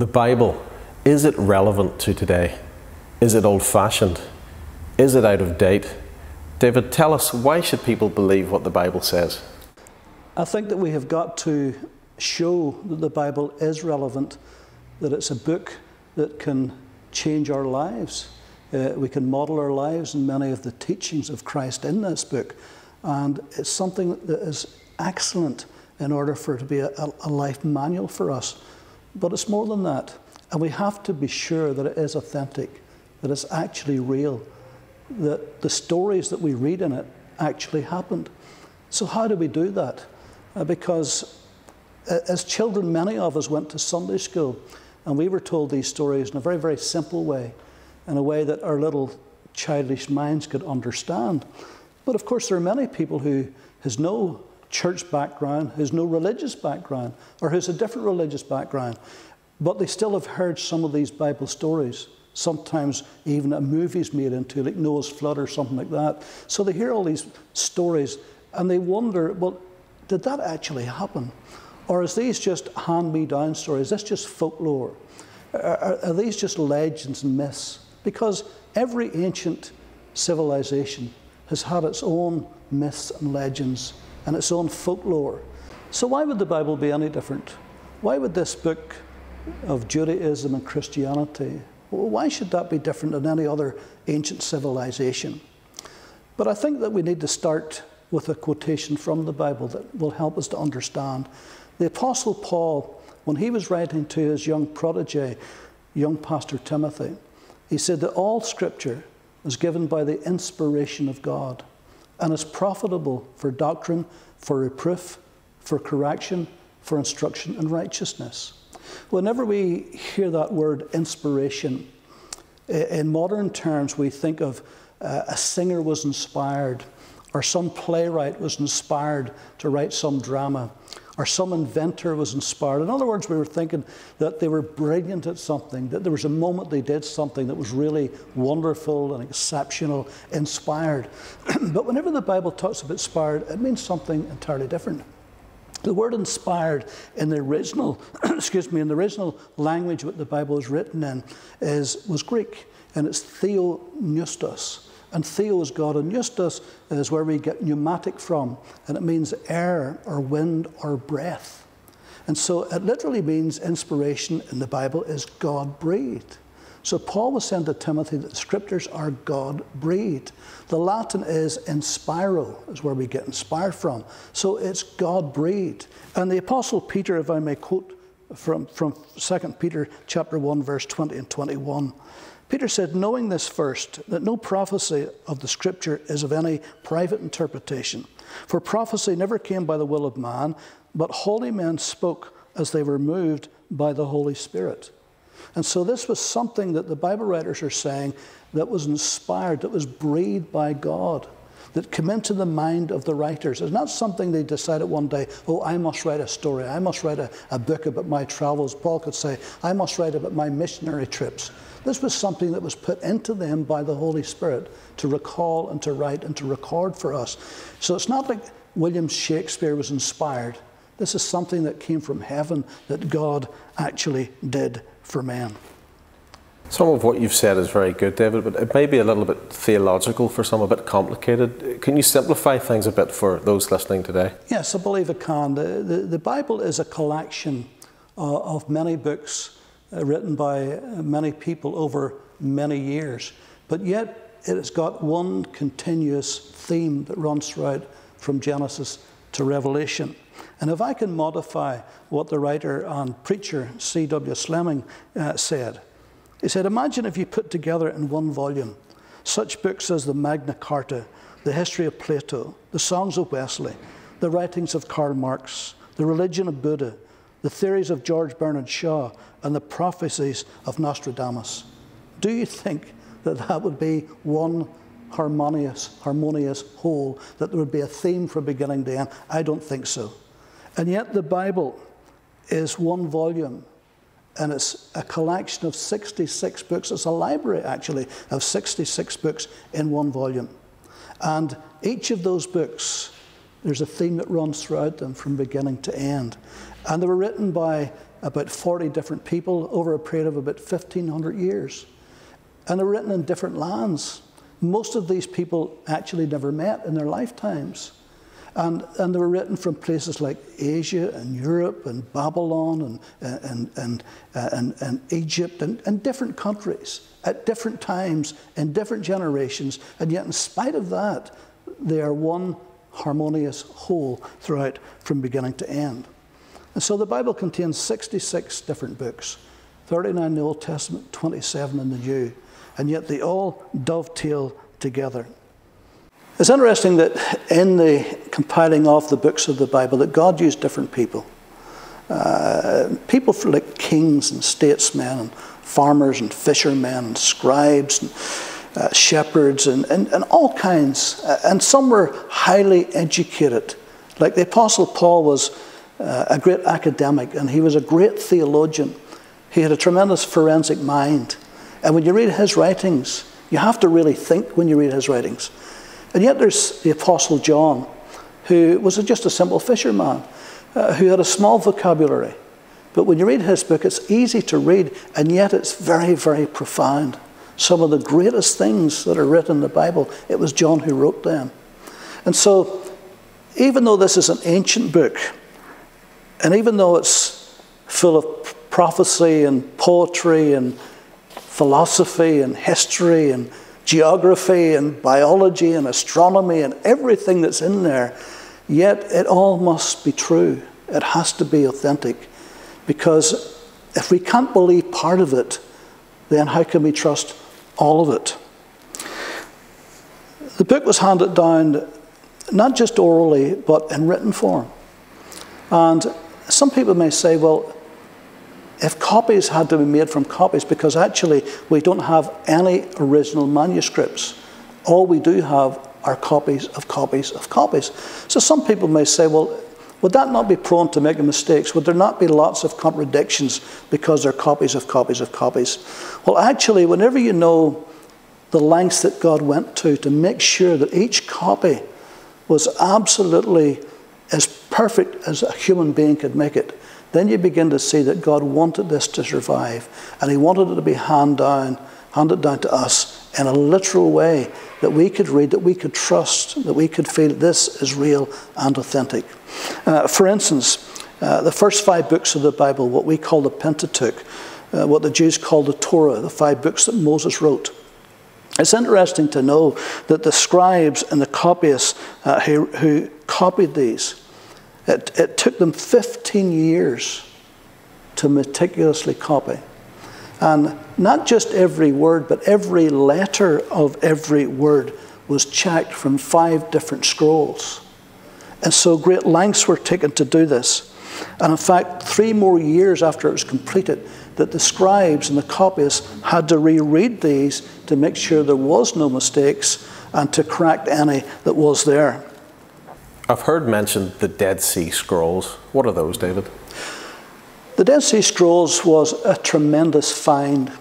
The Bible, is it relevant to today? Is it old fashioned? Is it out of date? David, tell us why should people believe what the Bible says? I think that we have got to show that the Bible is relevant, that it's a book that can change our lives. Uh, we can model our lives in many of the teachings of Christ in this book. And it's something that is excellent in order for it to be a, a life manual for us. But it's more than that. And we have to be sure that it is authentic, that it's actually real, that the stories that we read in it actually happened. So, how do we do that? Uh, because uh, as children, many of us went to Sunday school and we were told these stories in a very, very simple way, in a way that our little childish minds could understand. But of course, there are many people who has no church background, who's no religious background, or who's a different religious background, but they still have heard some of these Bible stories. Sometimes even a movie's made into, like Noah's flood or something like that. So they hear all these stories and they wonder, well, did that actually happen? Or is these just hand me down stories? Is this just folklore? Are, are, these just legends and myths? Because every ancient civilization has had its own myths and legends and its own folklore. So, why would the Bible be any different? Why would this book of Judaism and Christianity, why should that be different than any other ancient civilization? But I think that we need to start with a quotation from the Bible that will help us to understand. The Apostle Paul, when he was writing to his young protege, young pastor Timothy, he said that all scripture is given by the inspiration of God and is profitable for doctrine, for reproof, for correction, for instruction in righteousness. Whenever we hear that word inspiration, in modern terms, we think of uh, a singer was inspired, or some playwright was inspired to write some drama, or some inventor was inspired. In other words, we were thinking that they were brilliant at something, that there was a moment they did something that was really wonderful and exceptional, inspired. but whenever the Bible talks about inspired, it means something entirely different. The word inspired in the original, excuse me, in the original language that the Bible is written in is, was Greek, and it's theopneustos. And theo is God, and pneustos is where we get pneumatic from, and it means air or wind or breath. And so it literally means inspiration in the Bible is God breathed. So Paul was saying to Timothy that the scriptures are God breathed. The Latin is inspiro, is where we get inspired from. So it's God breathed. And the Apostle Peter, if I may quote from, from 2 Peter chapter 1, verse 20 and 21. Peter said, knowing this first, that no prophecy of the scripture is of any private interpretation. For prophecy never came by the will of man, but holy men spoke as they were moved by the Holy Spirit. And so this was something that the Bible writers are saying that was inspired, that was breathed by God, that come into the mind of the writers. It's not something they decided one day, oh, I must write a story, I must write a, a book about my travels. Paul could say, I must write about my missionary trips. This was something that was put into them by the Holy Spirit to recall and to write and to record for us. So it's not like William Shakespeare was inspired. This is something that came from heaven that God actually did for men. Some of what you've said is very good, David, but it may be a little bit theological for some, a bit complicated. Can you simplify things a bit for those listening today? Yes, I believe I can. The, the, the Bible is a collection uh, of many books uh, written by many people over many years, but yet it has got one continuous theme that runs throughout from Genesis to Revelation. And if I can modify what the writer and preacher C.W. Slemming uh, said, he said, Imagine if you put together in one volume such books as the Magna Carta, the history of Plato, the songs of Wesley, the writings of Karl Marx, the religion of Buddha, the theories of George Bernard Shaw, and the prophecies of Nostradamus. Do you think that that would be one harmonious, harmonious whole, that there would be a theme from beginning to end? I don't think so. And yet the Bible is one volume and it's a collection of 66 books. It's a library, actually, of 66 books in one volume. And each of those books, there's a theme that runs throughout them from beginning to end. And they were written by about 40 different people over a period of about 1,500 years. And they're written in different lands. Most of these people actually never met in their lifetimes. And, and they were written from places like Asia and Europe and Babylon and, and, and, uh, and, and Egypt and, and different countries at different times in different generations. And yet, in spite of that, they are one harmonious whole throughout from beginning to end. And so the Bible contains 66 different books 39 in the Old Testament, 27 in the New, and yet they all dovetail together. It's interesting that in the compiling of the books of the Bible, that God used different people. Uh, people like kings and statesmen and farmers and fishermen and scribes and uh, shepherds and, and, and all kinds. Uh, and some were highly educated. Like the Apostle Paul was uh, a great academic and he was a great theologian. He had a tremendous forensic mind. And when you read his writings, you have to really think when you read his writings. And yet there's the Apostle John, who was just a simple fisherman, uh, who had a small vocabulary. But when you read his book, it's easy to read, and yet it's very, very profound. Some of the greatest things that are written in the Bible, it was John who wrote them. And so, even though this is an ancient book, and even though it's full of prophecy and poetry and philosophy and history and geography and biology and astronomy and everything that's in there, yet it all must be true. It has to be authentic. Because if we can't believe part of it, then how can we trust all of it? The book was handed down not just orally, but in written form. And some people may say, well, if copies had to be made from copies, because actually we don't have any original manuscripts. All we do have are copies of copies of copies. So some people may say, well, would that not be prone to making mistakes? Would there not be lots of contradictions because they're copies of copies of copies? Well, actually, whenever you know the lengths that God went to to make sure that each copy was absolutely as perfect as a human being could make it, then you begin to see that God wanted this to survive and He wanted it to be hand down, handed down to us in a literal way that we could read, that we could trust, that we could feel this is real and authentic. Uh, for instance, uh, the first five books of the Bible, what we call the Pentateuch, uh, what the Jews call the Torah, the five books that Moses wrote. It's interesting to know that the scribes and the copyists uh, who, who copied these, it, it took them 15 years to meticulously copy. And not just every word, but every letter of every word was checked from five different scrolls. And so great lengths were taken to do this. And in fact, three more years after it was completed, that the scribes and the copyists had to reread these to make sure there was no mistakes and to correct any that was there. I've heard mentioned the Dead Sea Scrolls. What are those, David? The Dead Sea Scrolls was a tremendous find.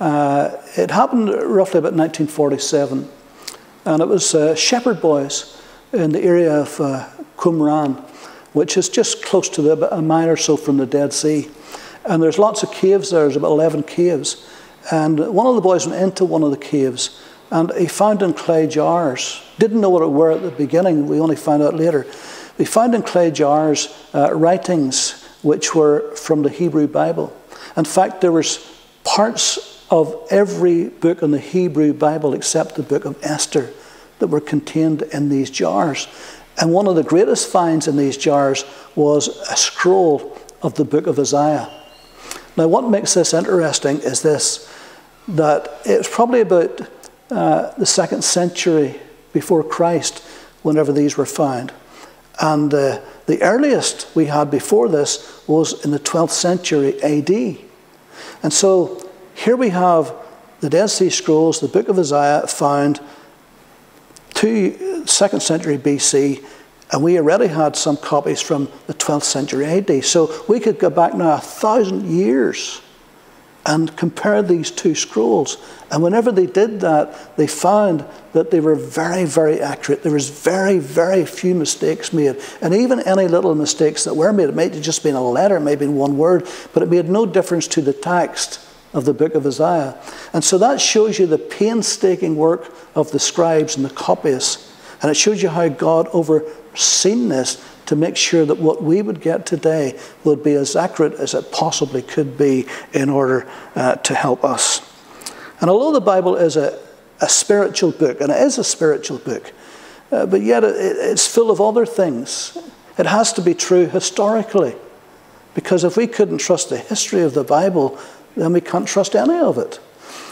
Uh, it happened roughly about 1947, and it was uh, shepherd boys in the area of uh, Qumran, which is just close to the, a mile or so from the Dead Sea. And there's lots of caves there, there's about 11 caves. And one of the boys went into one of the caves and he found in clay jars, didn't know what it were at the beginning, we only found out later. He found in clay jars uh, writings which were from the Hebrew Bible. In fact, there was parts of every book in the Hebrew Bible except the book of Esther that were contained in these jars. And one of the greatest finds in these jars was a scroll of the book of Isaiah. Now, what makes this interesting is this that it's probably about uh, the second century before Christ whenever these were found. And uh, the earliest we had before this was in the 12th century AD. And so here we have the Dead Sea Scrolls, the book of Isaiah, found two, second century BC, and we already had some copies from the 12th century AD. So we could go back now a thousand years and compared these two scrolls. And whenever they did that, they found that they were very, very accurate. There was very, very few mistakes made. And even any little mistakes that were made, it might have just been a letter, maybe in one word, but it made no difference to the text of the book of Isaiah. And so that shows you the painstaking work of the scribes and the copyists. And it shows you how God overseen this to make sure that what we would get today would be as accurate as it possibly could be in order uh, to help us. And although the Bible is a, a spiritual book, and it is a spiritual book, uh, but yet it, it's full of other things. It has to be true historically. Because if we couldn't trust the history of the Bible, then we can't trust any of it.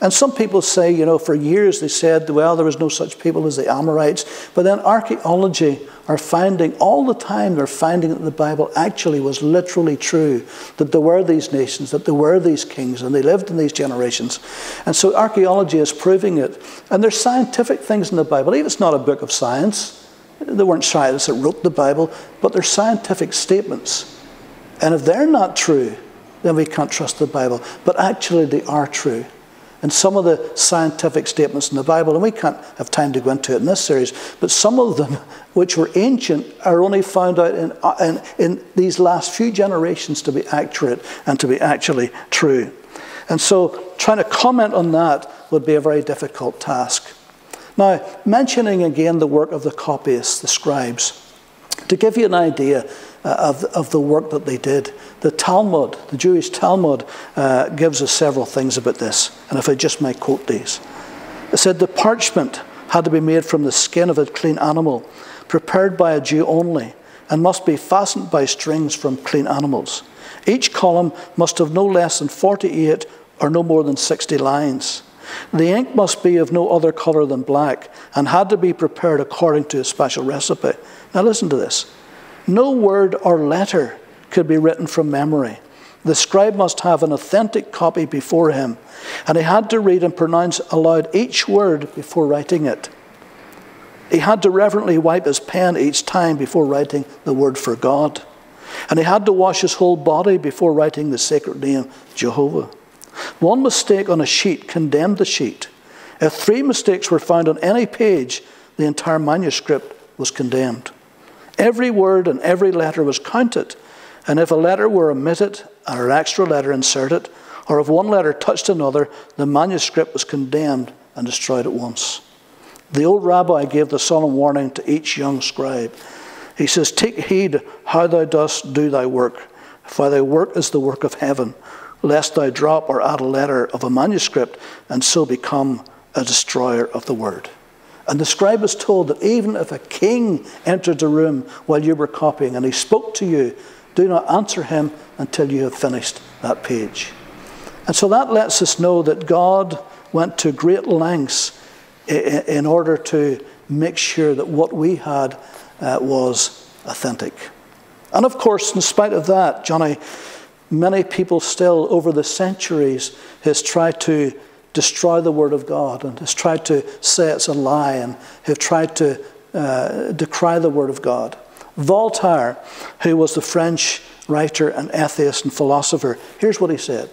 And some people say, you know, for years they said, well, there was no such people as the Amorites. But then archaeology are finding, all the time they're finding that the Bible actually was literally true, that there were these nations, that there were these kings, and they lived in these generations. And so archaeology is proving it. And there's scientific things in the Bible. Even it's not a book of science. There weren't scientists that wrote the Bible, but they're scientific statements. And if they're not true, then we can't trust the Bible. But actually, they are true. And some of the scientific statements in the Bible, and we can't have time to go into it in this series, but some of them, which were ancient, are only found out in, in, in these last few generations to be accurate and to be actually true. And so, trying to comment on that would be a very difficult task. Now, mentioning again the work of the copyists, the scribes, to give you an idea uh, of, of the work that they did. The Talmud, the Jewish Talmud, uh, gives us several things about this. And if I just might quote these, it said the parchment had to be made from the skin of a clean animal, prepared by a Jew only, and must be fastened by strings from clean animals. Each column must have no less than 48 or no more than 60 lines. The ink must be of no other colour than black and had to be prepared according to a special recipe. Now, listen to this no word or letter could be written from memory. The scribe must have an authentic copy before him, and he had to read and pronounce aloud each word before writing it. He had to reverently wipe his pen each time before writing the word for God. And he had to wash his whole body before writing the sacred name Jehovah. One mistake on a sheet condemned the sheet. If three mistakes were found on any page, the entire manuscript was condemned. Every word and every letter was counted, and if a letter were omitted or an extra letter inserted, or if one letter touched another, the manuscript was condemned and destroyed at once. The old rabbi gave the solemn warning to each young scribe. He says, Take heed how thou dost do thy work, for thy work is the work of heaven, lest thou drop or add a letter of a manuscript and so become a destroyer of the word. And the scribe was told that even if a king entered the room while you were copying and he spoke to you, do not answer him until you have finished that page. And so that lets us know that God went to great lengths in order to make sure that what we had uh, was authentic. And of course, in spite of that, Johnny, many people still over the centuries has tried to destroy the Word of God and has tried to say it's a lie and have tried to uh, decry the Word of God. Voltaire, who was the French writer and atheist and philosopher, here's what he said.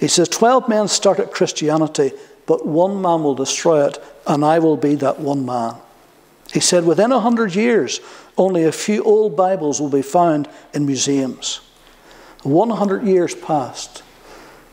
He says, 12 men started Christianity, but one man will destroy it, and I will be that one man. He said, within a hundred years, only a few old Bibles will be found in museums. 100 years passed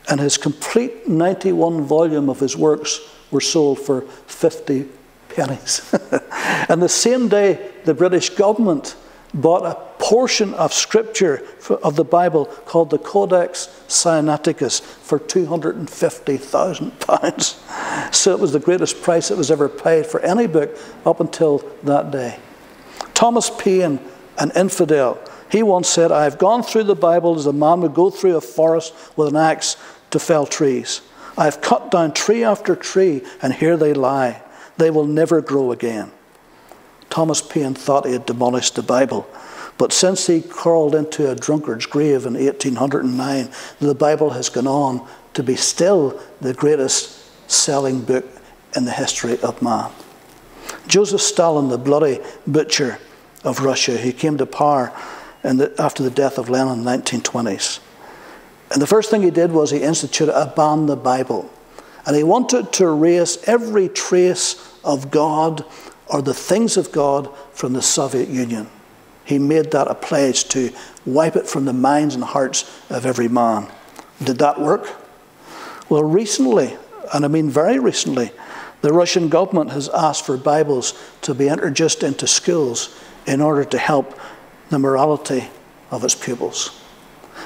and his complete 91 volume of his works were sold for 50 pennies. and the same day, the British government bought a portion of scripture of the Bible called the Codex Sinaiticus for £250,000. So it was the greatest price that was ever paid for any book up until that day. Thomas Paine, an infidel, he once said, I have gone through the Bible as a man would go through a forest with an axe to fell trees. I have cut down tree after tree, and here they lie. They will never grow again. Thomas Paine thought he had demolished the Bible. But since he crawled into a drunkard's grave in 1809, the Bible has gone on to be still the greatest selling book in the history of man. Joseph Stalin, the bloody butcher of Russia, he came to power the, after the death of Lenin in the 1920s. And the first thing he did was he instituted a ban the Bible. And he wanted to erase every trace of God or the things of God from the Soviet Union. He made that a pledge to wipe it from the minds and hearts of every man. Did that work? Well, recently, and I mean very recently, the Russian government has asked for Bibles to be introduced into schools in order to help the morality of its pupils.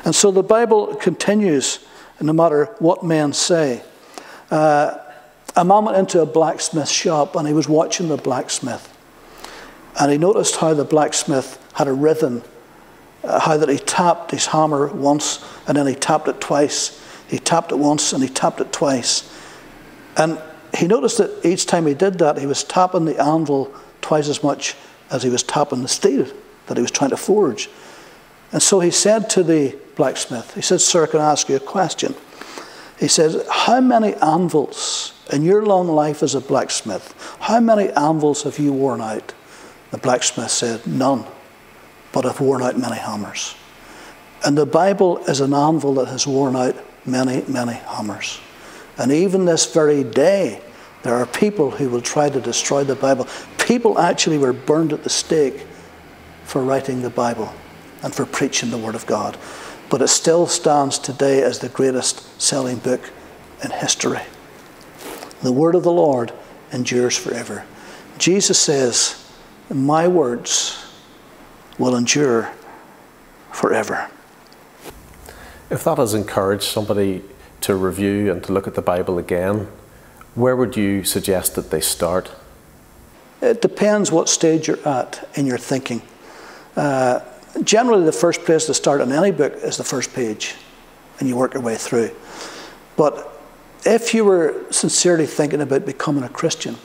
And so the Bible continues no matter what men say. Uh, a man went into a blacksmith shop and he was watching the blacksmith. And he noticed how the blacksmith had a rhythm, uh, how that he tapped his hammer once and then he tapped it twice. He tapped it once and he tapped it twice. And he noticed that each time he did that, he was tapping the anvil twice as much as he was tapping the steel that he was trying to forge. And so he said to the blacksmith, he said, Sir, can I ask you a question? He says, How many anvils in your long life as a blacksmith, how many anvils have you worn out? The blacksmith said, None, but I've worn out many hammers. And the Bible is an anvil that has worn out many, many hammers. And even this very day, there are people who will try to destroy the Bible. People actually were burned at the stake for writing the Bible and for preaching the Word of God. But it still stands today as the greatest selling book in history. The Word of the Lord endures forever. Jesus says, My words will endure forever. If that has encouraged somebody to review and to look at the Bible again, where would you suggest that they start? It depends what stage you're at in your thinking. Generally, the first place to start on any book is the first page, and you work your way through. But if you were sincerely thinking about becoming a Christian,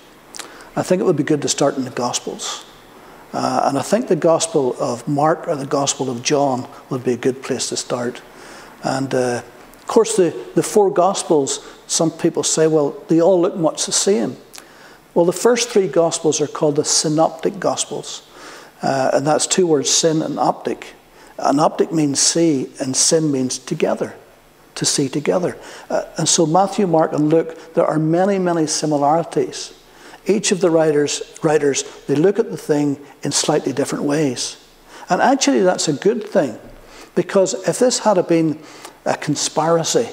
I think it would be good to start in the Gospels. Uh, and I think the Gospel of Mark or the Gospel of John would be a good place to start. And uh, of course, the, the four Gospels, some people say, well, they all look much the same. Well, the first three Gospels are called the Synoptic Gospels. Uh, and that's two words, sin and optic. An optic means see, and sin means together, to see together. Uh, and so Matthew, Mark, and Luke, there are many, many similarities. Each of the writers, writers, they look at the thing in slightly different ways. And actually, that's a good thing, because if this had been a conspiracy,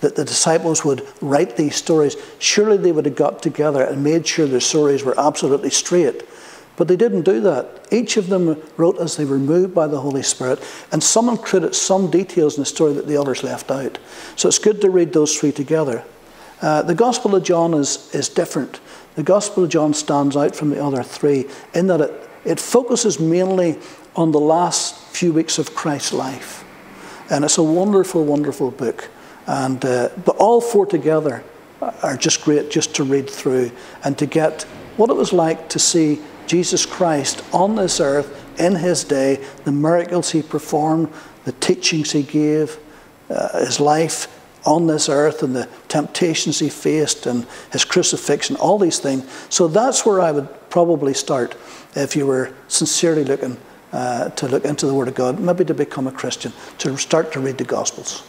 that the disciples would write these stories, surely they would have got together and made sure their stories were absolutely straight but they didn't do that. Each of them wrote as they were moved by the Holy Spirit, and some included some details in the story that the others left out. So it's good to read those three together. Uh, the Gospel of John is, is different. The Gospel of John stands out from the other three in that it, it focuses mainly on the last few weeks of Christ's life. And it's a wonderful, wonderful book. And, uh, but all four together are just great just to read through and to get what it was like to see Jesus Christ on this earth in his day, the miracles he performed, the teachings he gave, uh, his life on this earth, and the temptations he faced, and his crucifixion, all these things. So that's where I would probably start if you were sincerely looking uh, to look into the Word of God, maybe to become a Christian, to start to read the Gospels.